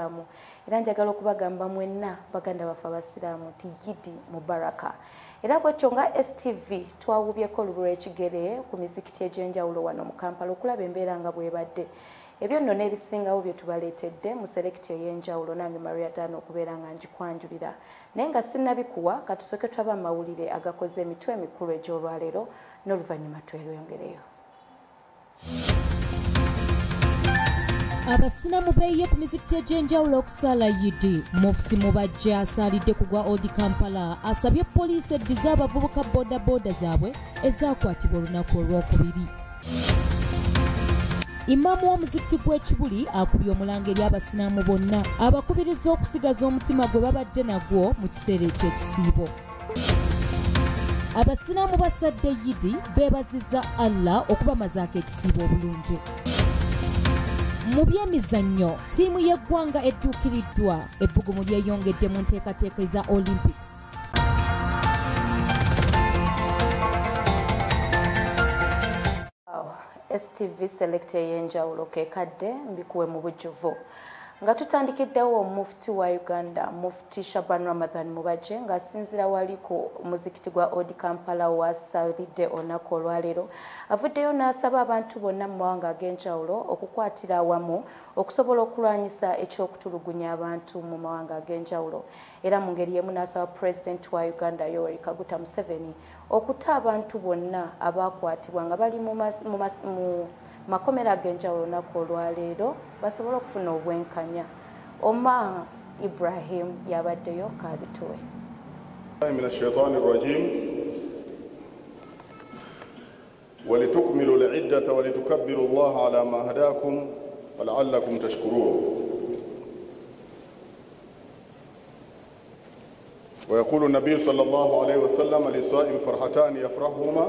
abasiraamu era njagala okubagamba mwenna baganda baffe abasiraamu nti yidi mubaraka. Era bwetyo nga stv twawubyeko olubu lw'ekigere ku mizikiti egy'enjawulo wano mu kampala okulaba embeera nga bwebadde. Ebyo nno n'ebisingawo bye tubaleetedde mu selekiti ey'enjawulo nange maria dana okubeera nga ngikwanjulira naye nga sinnabikuwa katusoke twaba mawulire agakoze emitwe emikulu egy'olwaleero n'oluvannyuma tweyongereyo abasinamu beeye ku mizikiti egy'enjawulo okusaala yidi. Mufuti mubajja asaalidde ku gwa odi kampala. Asabye poliisi eddize abavubuka boodabooda zaabwe ezaakwatibwa olunaku olwokubiri. Imaamu w'omuzikiti gw'ekibuli akubye omulanga eri abasiraamu bonna abakubiriza okusigaza omutima gwe babadde nagwo mu kiseera eky'ekisiibo abasiraamu basadde yidi beebazizza allah okubamazaako ekisiibo obulungi mu byemizannyo ttiimu y'eggwanga edduukiriddwa ebbugumu lyeyongedde mu nteekateeka eza olympics. Stv select ey'enjawulo kekadde mbikuwe mu bujjuvu nga tutandikiddewo mufuti wa uganda mufuti shaban ramadhan mubaje ng'asinzira wali ku muzikiti gwa odi kampala wasalidde olunaku olwaleero. Avuddeyo n'asaba abantu bonna mu mawanga ag'enjawulo okukwatira awamu okusobola okulwanyisa ekyokutulugunya abantu mu mawanga ag'enjawulo. Era mu ngeri yemu n'asaba pulezidenti wa uganda yoweri kaguta museveni okutta abantu bonna abaakwatibwa nga bali mu makomera ag'enjawulo olunaku olwaleero basobole okufuna obwenkanya oma ibrahim yabaddeyo kabituwe من الشيطان الرجيم ولتكملوا العدة ولتكبروا الله على ما هداكم ولعلكم تشكرون ويقول النبي صلى الله عليه وسلم للصائم فرحتان يفرحهما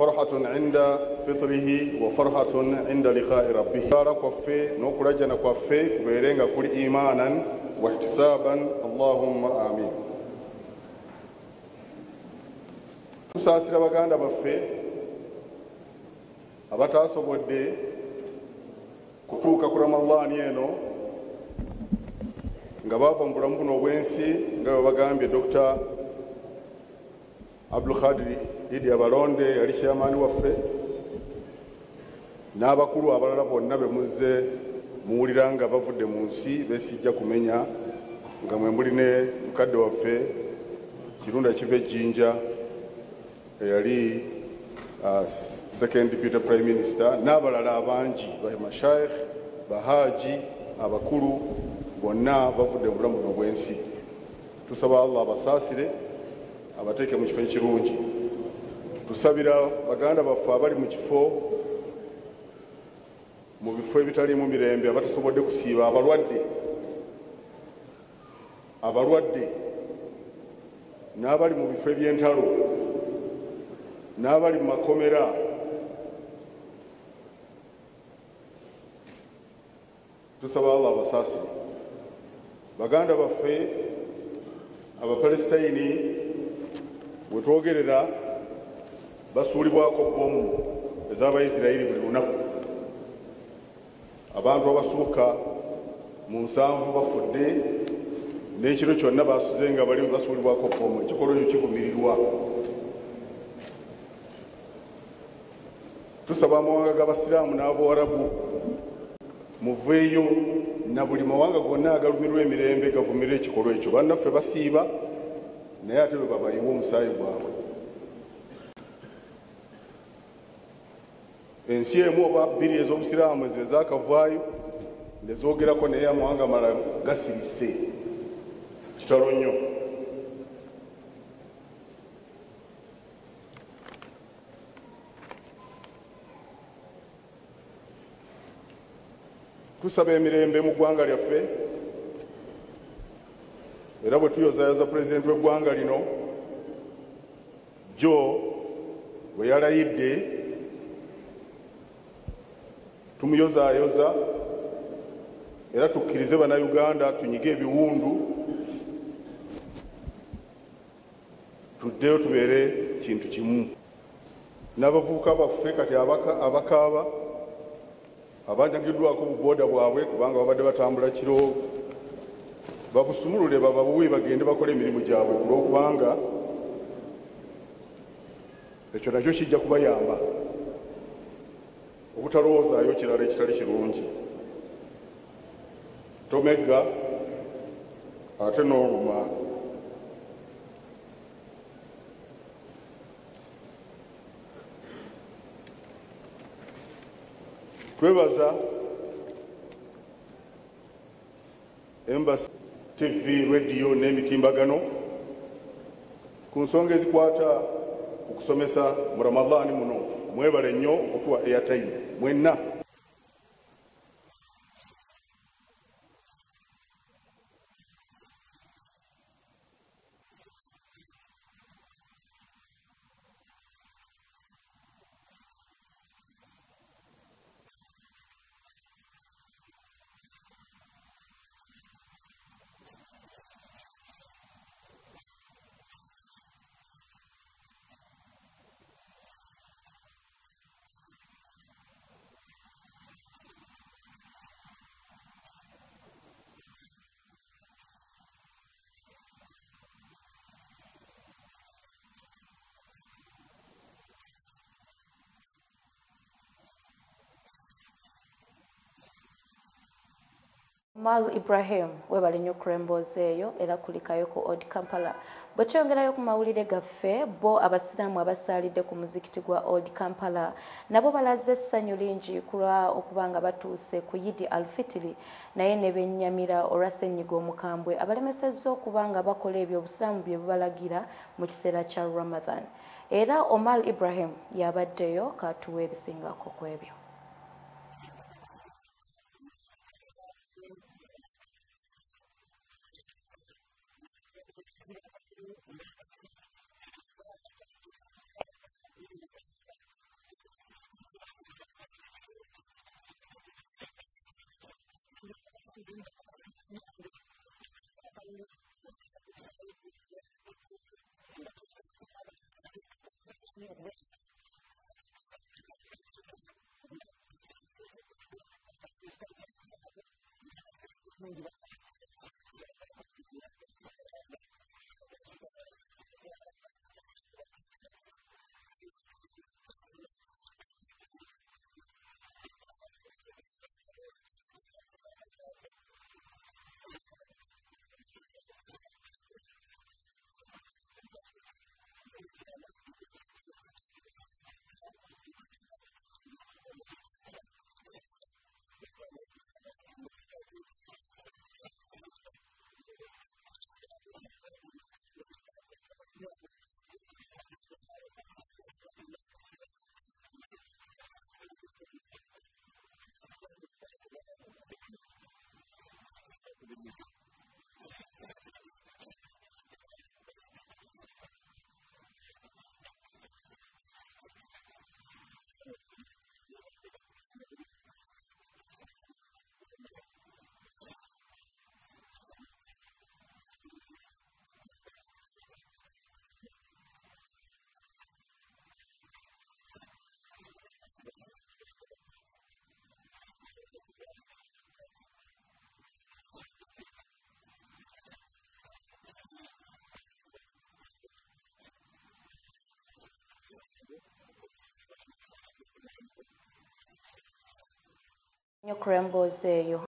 farhatun inda fitrihi wa farhatun inda liqai rabbih ara kwaffe nokulajana kwaffe kuberenga kuli imanan wahtisaban allahumma amin. Tusaasira baganda baffe abatasobodde kutuuka ku ramadaani eno nga baava mu bulamu buno obwensi nga bwe bagambye dr abdulkadiri idi abalonde yali kyamaani waffe n'abakulu abalala bonna be muzze muwulira nga bavudde mu nsi besijja kumenya nga mwe muli ne mukadde waffe kirunda kiva ejjinja eyali uh, second deputy prime minister n'abalala abangi bamashayikh bahaji abakulu bonna bavudde mu bulamu buno bwensi tusaba allah abasaasire abateeke mu kifo ekirungi tusabira baganda baffe abali mu kifo mu bifo ebitalimu mirembe abatasobodde kusiiba abalwadde abalwadde n'abali mu bifo eby'entalo n'abali mu makomera tusaba allah abasaasire. Baganda baffe abapalesitayini wetwogerera basuulibwako bomu ez'abaisirayiri buli lunaku. Abantu abasuuka mu nsanvu bafudde n'ekiro kyonna basuze nga bali basuulibwako bomu ekikolwa ekyo kivumirirwa. Tusaba amawanga g'abasiraamu n'abawarabu muveeyo na buli mawanga gonna agalumirwa emirembe gavumirira ekikolwa ekyo. Bannaffe basiiba naye ate bwe babayiwa omusaayi gwabwe ensi emu oba bbiri ez'obusiraamu ezo ezakavaayo nezoogerako naye amawanga malala gasirise. Kitalo nnyo. Tusaba emirembe mu ggwanga lyaffe era bwe tuyozayoza pulezidenti w'eggwanga lino jo bwe yalayidde tumuyozaayoza era tukkirize bannayuganda tunyige ebiwundu. Tuddeyo tubeere kintu kimu. N'abavubuka baffe kati abakaaba abanyagiddwako bubooda bwabwe kubanga babadde batambula kiro babusumulule bababuwe bagende bakole emirimu gyabwe kulwokubanga ekyo nakyo kijja kubayamba obutalowoozaayo kirala ekitali kirungi. Tomegga ate n'oluma. Twebaza embasi tv rediyo n'emitimbagano. Ku nsonga ezikwata ku kusomesa mu ramadaani muno. Mwebale nnyo okutuwa airtime. Mwenna mal ibrahim webale nnyo kuremboozi eyo era kulikayo ku od kampala. Bwe kyongerayo ku mawulire gaffe bo abasiraamu abasaalidde ku muzikiti gwa od kampala nabo balaze essanyu lingi kulwa okuba nga batuuse ku yidi alfitiri naye ne bennyamira olwa ssenyiga omukambwe abalemesezza okuba nga bakola ebyo obusiraamu bye bubalagira mu kiseera kya ramadan. Era omal ibrahim yabaddeyo katuwa ebisingako ku ebyo nnyo kuremboozi eyo